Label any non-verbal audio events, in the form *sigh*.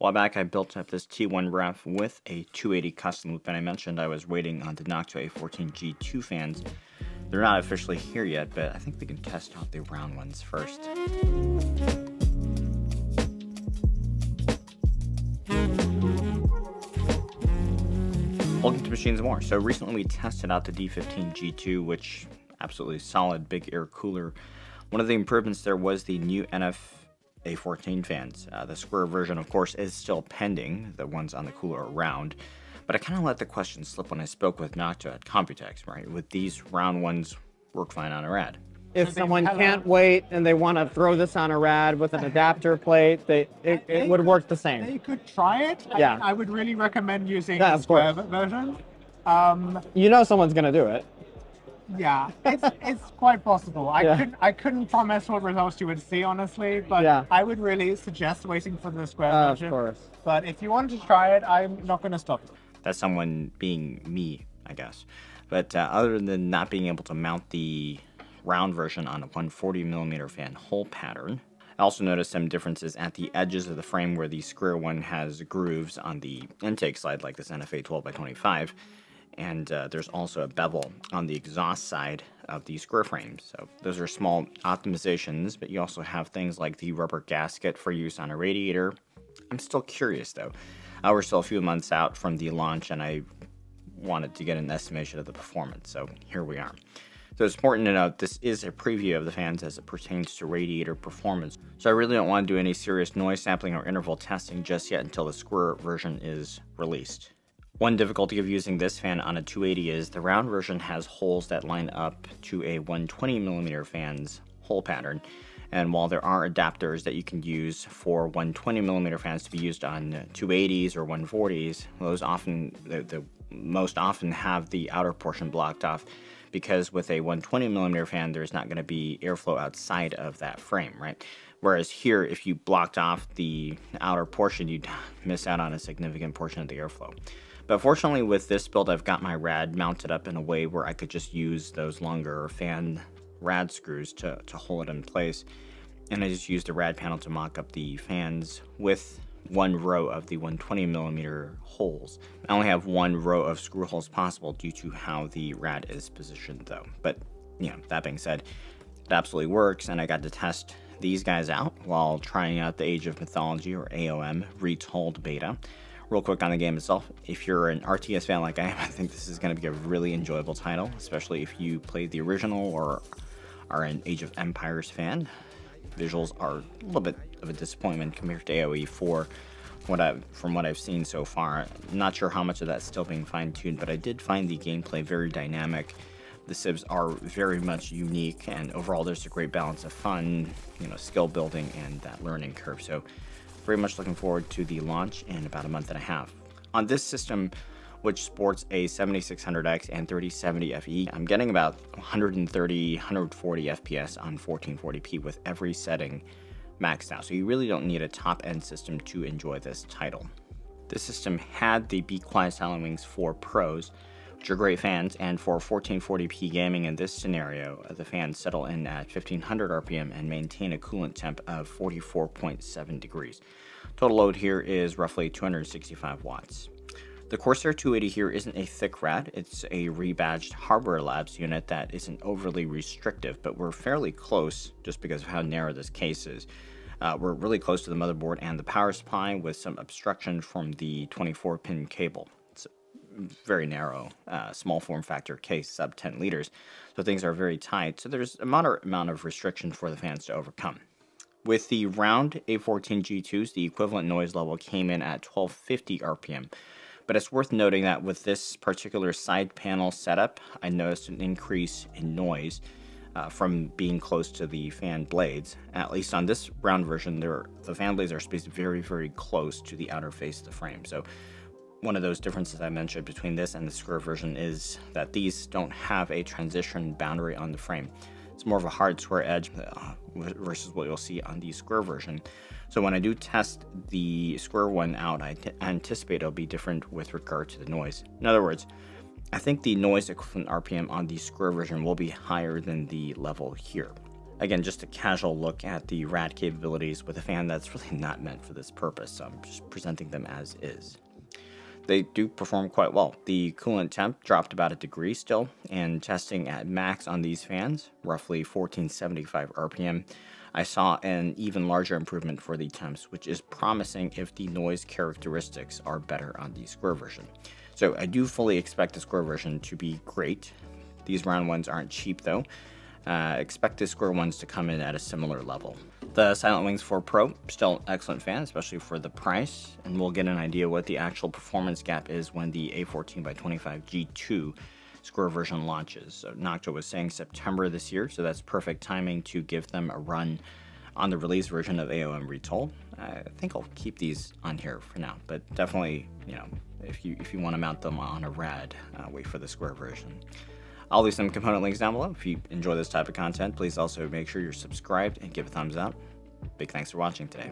while back, I built up this T1 ref with a 280 custom loop, and I mentioned I was waiting on the Noctua A14G2 fans. They're not officially here yet, but I think we can test out the round ones first. Welcome to Machines More. So recently we tested out the D15G2, which absolutely solid big air cooler. One of the improvements there was the new NF a14 fans. Uh, the square version, of course, is still pending, the ones on the cooler around. But I kind of let the question slip when I spoke with Noctua at Computex, right? With these round ones work fine on a rad. If someone can't wait and they want to throw this on a rad with an adapter *laughs* plate, they it, it would work the same. They could try it. Yeah. I, I would really recommend using Yeah, the square course. version. Um, You know someone's gonna do it. Yeah, it's it's quite possible. I Yeah. couldn't I couldn't promise what results you would see honestly, but Yeah. I would really suggest waiting for the square Uh, of course. But if you want to try it, I'm not going to stop you. That's someone being me, I guess. But uh, other than not being able to mount the round version on a 140 millimeter fan hole pattern, I also noticed some differences at the edges of the frame where the square one has grooves on the intake side, like this NFA 12 by 25 and uh, there's also a bevel on the exhaust side of the square frame. So those are small optimizations, but you also have things like the rubber gasket for use on a radiator. I'm still curious though. Uh, we're still a few months out from the launch, and I wanted to get an estimation of the performance. So here we are. So it's important to note this is a preview of the fans as it pertains to radiator performance. So I really don't want to do any serious noise sampling or interval testing just yet until the square version is released. One difficulty of using this fan on a 280 is the round version has holes that line up to a 120mm fan's hole pattern. And while there are adapters that you can use for 120mm fans to be used on 280s or 140s, those often, the, the most often have the outer portion blocked off because with a 120mm fan, there's not going to be airflow outside of that frame, right? Whereas here, if you blocked off the outer portion, you'd miss out on a significant portion of the airflow. But fortunately with this build, I've got my rad mounted up in a way where I could just use those longer fan rad screws to, to hold it in place. And I just used a rad panel to mock up the fans with one row of the 120 millimeter holes. I only have one row of screw holes possible due to how the rad is positioned though. But you know, that being said, it absolutely works and I got to test these guys out while trying out the Age of Mythology or AOM retold beta. Real quick on the game itself, if you're an RTS fan like I am, *laughs* I think this is going to be a really enjoyable title, especially if you played the original or are an Age of Empires fan. Visuals are a little bit of a disappointment compared to AoE 4 what I've, from what I've seen so far. Not sure how much of that's still being fine-tuned, but I did find the gameplay very dynamic. The civs are very much unique, and overall there's a great balance of fun, you know, skill building, and that learning curve. So very much looking forward to the launch in about a month and a half. On this system, which sports a 7600X and 3070 FE, I'm getting about 130, 140 FPS on 1440p with every setting maxed out. So you really don't need a top-end system to enjoy this title. The system had the Be Quiet Silent Wings 4 Pros, are great fans, and for 1440p gaming in this scenario, the fans settle in at 1500 RPM and maintain a coolant temp of 44.7 degrees. Total load here is roughly 265 watts. The Corsair 280 here isn't a thick rad, it's a rebadged Hardware Labs unit that isn't overly restrictive, but we're fairly close just because of how narrow this case is. Uh, we're really close to the motherboard and the power supply with some obstruction from the 24 pin cable. Very narrow, uh, small form factor case, sub 10 liters, so things are very tight, so there's a moderate amount of restriction for the fans to overcome. With the round A14 G2s, the equivalent noise level came in at 1250 RPM. But it's worth noting that with this particular side panel setup, I noticed an increase in noise uh, from being close to the fan blades. At least on this round version, the fan blades are spaced very, very close to the outer face of the frame. So one of those differences I mentioned between this and the square version is that these don't have a transition boundary on the frame. It's more of a hard square edge uh, versus what you'll see on the square version. So when I do test the square one out, I anticipate it'll be different with regard to the noise. In other words, I think the noise equivalent RPM on the square version will be higher than the level here. Again, just a casual look at the rad capabilities with a fan that's really *laughs* not meant for this purpose, so I'm just presenting them as is. They do perform quite well. The coolant temp dropped about a degree still, and testing at max on these fans, roughly 1475 RPM, I saw an even larger improvement for the temps, which is promising if the noise characteristics are better on the square version. So I do fully expect the square version to be great. These round ones aren't cheap though. Uh, expect the square ones to come in at a similar level. The Silent Wings 4 Pro, still an excellent fan, especially for the price, and we'll get an idea what the actual performance gap is when the A14 by 25 G2 Square version launches. So Noctua was saying September this year, so that's perfect timing to give them a run on the release version of AOM Retold. I think I'll keep these on here for now, but definitely, you know, if you if you want to mount them on a rad, uh, wait for the Square version. I'll leave some component links down below. If you enjoy this type of content, please also make sure you're subscribed and give a thumbs up. Big thanks for watching today.